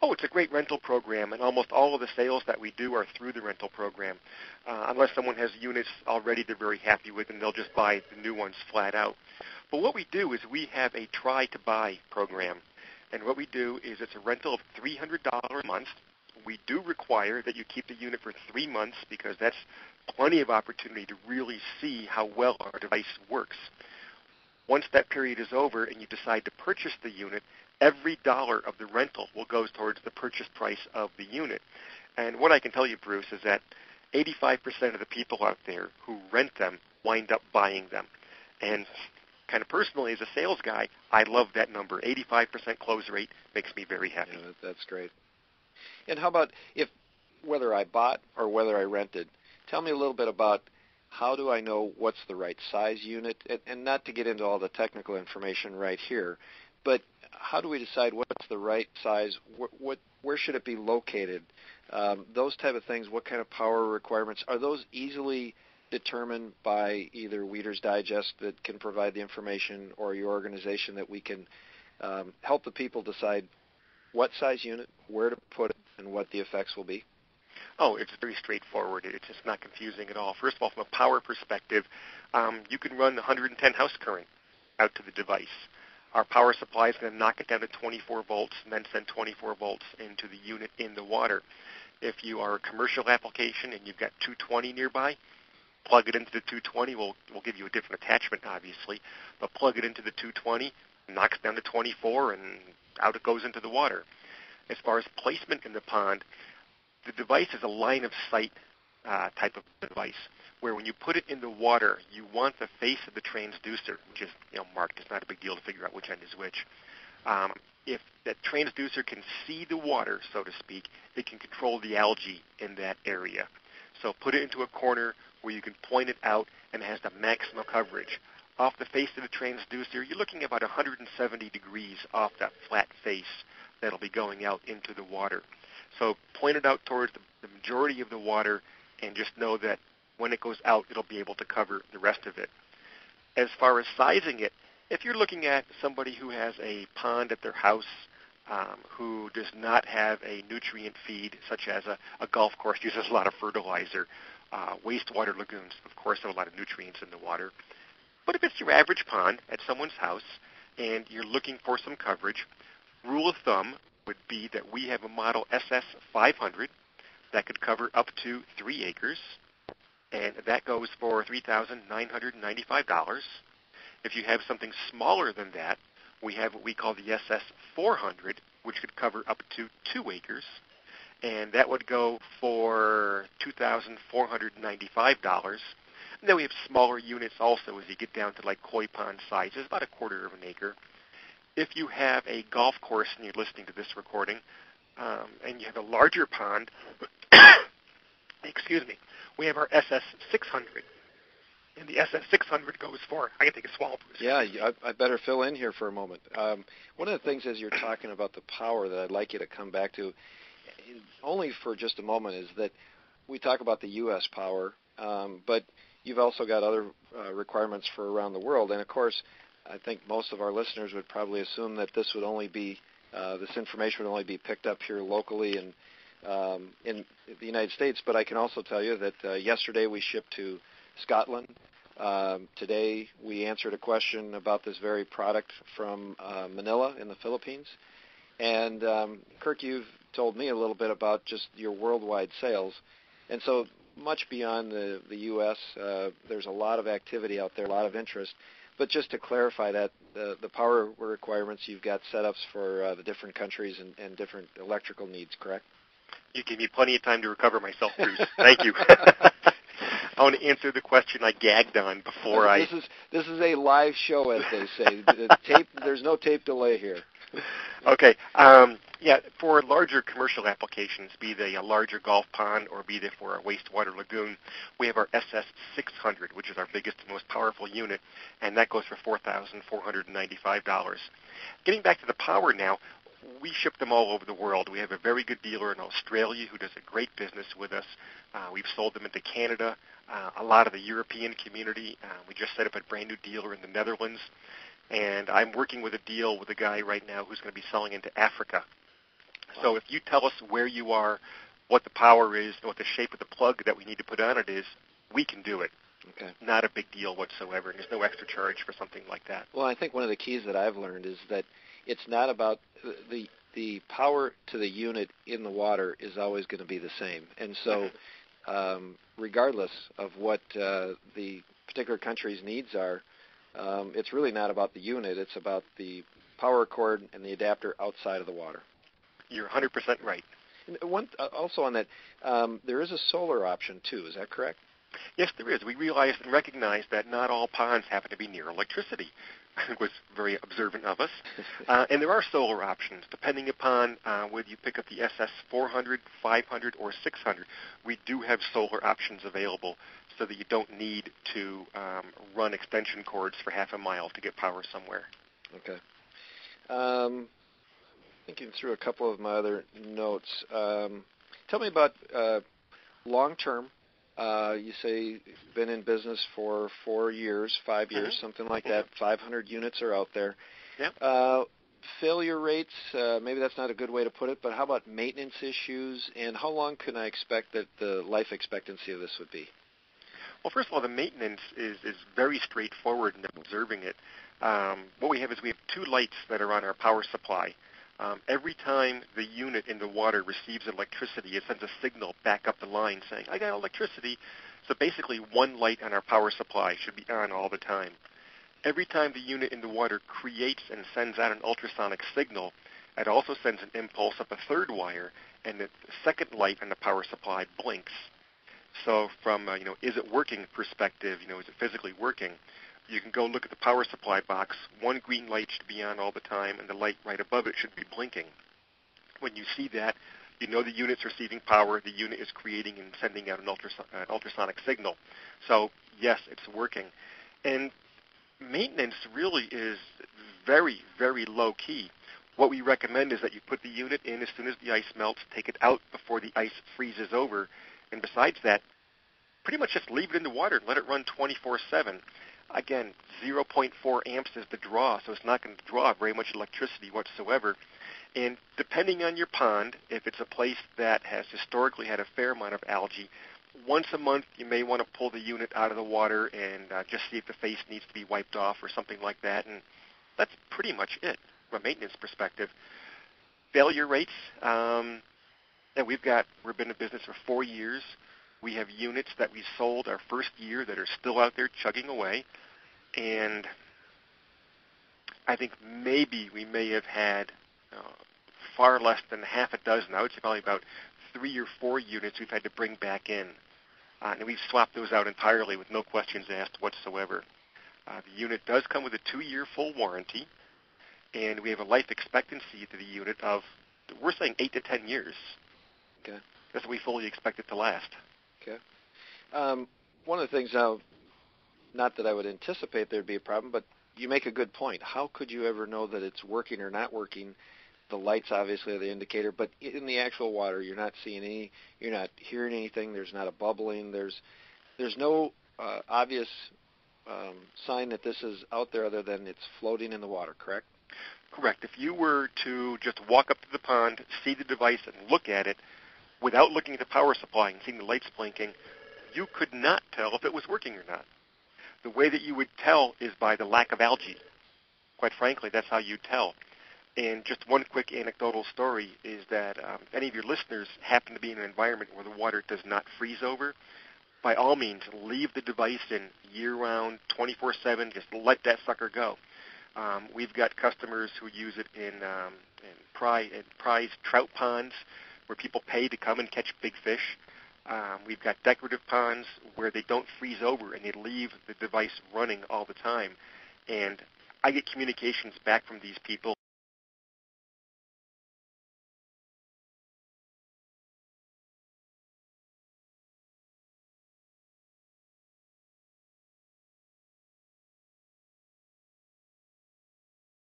Oh, it's a great rental program, and almost all of the sales that we do are through the rental program. Uh, unless someone has units already they're very happy with, and they'll just buy the new ones flat out. But what we do is we have a try to buy program. And what we do is it's a rental of $300 a month. We do require that you keep the unit for three months because that's plenty of opportunity to really see how well our device works. Once that period is over and you decide to purchase the unit, every dollar of the rental will go towards the purchase price of the unit. And what I can tell you, Bruce, is that 85% of the people out there who rent them wind up buying them. And kind of personally, as a sales guy, I love that number. 85% close rate makes me very happy. Yeah, that's great. And how about if whether I bought or whether I rented? Tell me a little bit about how do I know what's the right size unit, and, and not to get into all the technical information right here, but how do we decide what's the right size? What, what where should it be located? Um, those type of things. What kind of power requirements are those easily determined by either Weeder's Digest that can provide the information, or your organization that we can um, help the people decide what size unit, where to put it, and what the effects will be? Oh, it's very straightforward. It's just not confusing at all. First of all, from a power perspective, um, you can run 110 house current out to the device. Our power supply is going to knock it down to 24 volts and then send 24 volts into the unit in the water. If you are a commercial application and you've got 220 nearby, plug it into the 220. We'll, we'll give you a different attachment, obviously, but plug it into the 220, knocks down to 24, and out it goes into the water. As far as placement in the pond, the device is a line of sight uh, type of device where when you put it in the water, you want the face of the transducer, which is you know marked. It's not a big deal to figure out which end is which. Um, if that transducer can see the water, so to speak, it can control the algae in that area. So put it into a corner where you can point it out and it has the maximum coverage. Off the face of the transducer, you're looking about 170 degrees off that flat face that'll be going out into the water. So point it out towards the, the majority of the water and just know that when it goes out, it'll be able to cover the rest of it. As far as sizing it, if you're looking at somebody who has a pond at their house um, who does not have a nutrient feed, such as a, a golf course uses a lot of fertilizer, uh, wastewater lagoons, of course, have a lot of nutrients in the water. But if it's your average pond at someone's house and you're looking for some coverage, rule of thumb would be that we have a model SS500 that could cover up to three acres and that goes for $3,995. If you have something smaller than that, we have what we call the SS400, which could cover up to two acres, and that would go for $2,495. And then we have smaller units also as you get down to like koi pond sizes, about a quarter of an acre. If you have a golf course and you're listening to this recording, um, and you have a larger pond, excuse me, we have our SS600. And the SS600 goes for, I can take a swallow. Yeah, I, I better fill in here for a moment. Um, one of the things as you're talking about the power that I'd like you to come back to, only for just a moment, is that we talk about the U.S. power, um, but you've also got other uh, requirements for around the world. And of course, I think most of our listeners would probably assume that this would only be, uh, this information would only be picked up here locally and um, in the United States. But I can also tell you that uh, yesterday we shipped to Scotland. Um, today we answered a question about this very product from uh, Manila in the Philippines. And um, Kirk, you've told me a little bit about just your worldwide sales. And so much beyond the, the U.S., uh, there's a lot of activity out there, a lot of interest. But just to clarify that, the, the power requirements, you've got setups for uh, the different countries and, and different electrical needs, correct? You give me plenty of time to recover myself, Bruce. Thank you. I want to answer the question I gagged on before this I. This is this is a live show, as they say. the tape, there's no tape delay here. Okay. Um, yeah, for larger commercial applications, be they a larger golf pond or be they for a wastewater lagoon, we have our SS600, which is our biggest and most powerful unit, and that goes for $4,495. Getting back to the power now, we ship them all over the world. We have a very good dealer in Australia who does a great business with us. Uh, we've sold them into Canada, uh, a lot of the European community. Uh, we just set up a brand new dealer in the Netherlands, and I'm working with a deal with a guy right now who's going to be selling into Africa. So if you tell us where you are, what the power is, and what the shape of the plug that we need to put on it is, we can do it. Okay. Not a big deal whatsoever, and there's no extra charge for something like that. Well, I think one of the keys that I've learned is that it's not about the the power to the unit in the water is always going to be the same, and so um, regardless of what uh, the particular country's needs are, um, it's really not about the unit. It's about the power cord and the adapter outside of the water. You're 100% right. And one uh, also on that, um, there is a solar option too. Is that correct? Yes, there is. We realize and recognize that not all ponds happen to be near electricity. Was very observant of us. Uh, and there are solar options depending upon uh, whether you pick up the SS 400, 500, or 600. We do have solar options available so that you don't need to um, run extension cords for half a mile to get power somewhere. Okay. Um, thinking through a couple of my other notes. Um, tell me about uh, long-term uh, you say been in business for four years, five years, mm-hmm. something like that. 500 units are out there. Yeah. Uh, failure rates, uh, maybe that's not a good way to put it, but how about maintenance issues, and how long can I expect that the life expectancy of this would be? Well, first of all, the maintenance is, is very straightforward in observing it. Um, what we have is we have two lights that are on our power supply. Um, every time the unit in the water receives electricity, it sends a signal back up the line saying, I got electricity. So basically, one light on our power supply should be on all the time. Every time the unit in the water creates and sends out an ultrasonic signal, it also sends an impulse up a third wire, and the second light on the power supply blinks. So from a, you know, is it working perspective, you know, is it physically working? You can go look at the power supply box. One green light should be on all the time, and the light right above it should be blinking. When you see that, you know the unit's receiving power. The unit is creating and sending out an, ultrason- an ultrasonic signal. So yes, it's working. And maintenance really is very, very low key. What we recommend is that you put the unit in as soon as the ice melts, take it out before the ice freezes over, and besides that, pretty much just leave it in the water and let it run 24/7. Again, 0.4 amps is the draw, so it's not going to draw very much electricity whatsoever. And depending on your pond, if it's a place that has historically had a fair amount of algae, once a month you may want to pull the unit out of the water and uh, just see if the face needs to be wiped off or something like that. And that's pretty much it from a maintenance perspective. Failure rates, um, and we've got, we've been in business for four years. We have units that we sold our first year that are still out there chugging away. And I think maybe we may have had uh, far less than half a dozen. I would say probably about three or four units we've had to bring back in. Uh, and we've swapped those out entirely with no questions asked whatsoever. Uh, the unit does come with a two-year full warranty, and we have a life expectancy to the unit of, we're saying 8 to 10 years. Okay. That's what we fully expect it to last. Okay. Um, one of the things now, not that I would anticipate there'd be a problem, but you make a good point. How could you ever know that it's working or not working? The lights obviously are the indicator, but in the actual water, you're not seeing any, you're not hearing anything. There's not a bubbling. There's, there's no uh, obvious um, sign that this is out there other than it's floating in the water. Correct? Correct. If you were to just walk up to the pond, see the device, and look at it, without looking at the power supply and seeing the lights blinking, you could not tell if it was working or not. The way that you would tell is by the lack of algae. Quite frankly, that's how you tell. And just one quick anecdotal story is that um, if any of your listeners happen to be in an environment where the water does not freeze over, by all means, leave the device in year-round, 24/7. Just let that sucker go. Um, we've got customers who use it in, um, in, prize, in prize trout ponds where people pay to come and catch big fish. Um, we've got decorative ponds where they don't freeze over and they leave the device running all the time. And I get communications back from these people